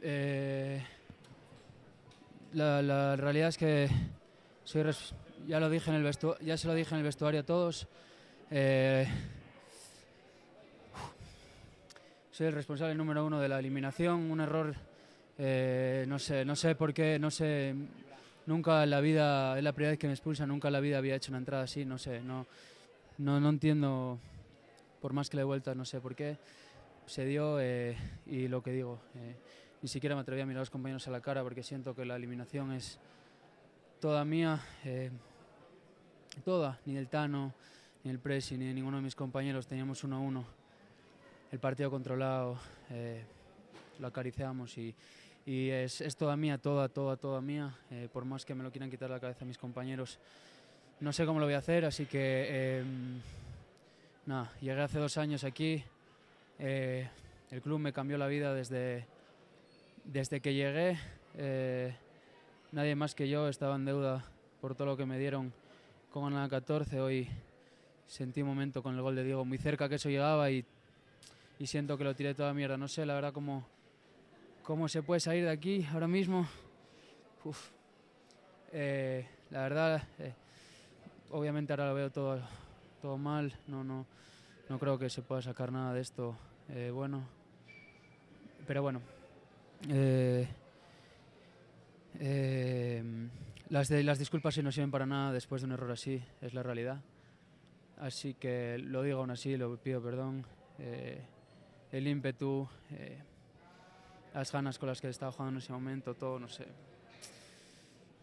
Eh, la, realidad es que ya lo dije en el ya se lo dije en el vestuario a todos. eh, soy el responsable número uno de la eliminación, un error, eh, no sé, no sé por qué, no sé, nunca en la vida, es la primera vez que me expulsan, nunca en la vida había hecho una entrada así, no sé, no, no, no entiendo, por más que le dé vueltas, no sé por qué se dio y lo que digo, ni siquiera me atreví a mirar a los compañeros a la cara porque siento que la eliminación es toda mía, eh, toda, ni del Tano, ni el Presi, ni de ninguno de mis compañeros, teníamos uno a uno, el partido controlado, eh, lo acariciamos y, es, toda mía, toda, toda, toda mía, eh, por más que me lo quieran quitar la cabeza mis compañeros, no sé cómo lo voy a hacer, así que eh, nada, llegué hace dos años aquí, el club me cambió la vida desde, desde que llegué. eh, nadie más que yo estaba en deuda por todo lo que me dieron con la 14. Hoy sentí un momento con el gol de Diego muy cerca que eso llegaba y, y siento que lo tiré toda mierda. No sé, la verdad, cómo, cómo se puede salir de aquí ahora mismo. Uf. Eh, la verdad, eh, obviamente ahora lo veo todo, todo mal. No, no, no creo que se pueda sacar nada de esto bueno. Pero bueno. Eh, eh, las, de, las disculpas sí no sirven para nada después de un error así, es la realidad. Así que lo digo aún así, lo pido perdón. eh, el ímpetu, eh, las ganas con las que estaba jugando en ese momento, todo, no sé.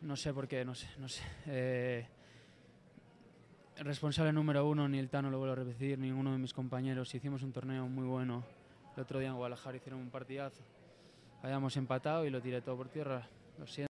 No sé por qué, no sé, no sé. Responsable número uno, ni el Tano lo vuelvo a repetir, ninguno de mis compañeros. Hicimos un torneo muy bueno. El otro día en Guadalajara hicieron un partidazo. Habíamos empatado y lo tiré todo por tierra. Lo siento.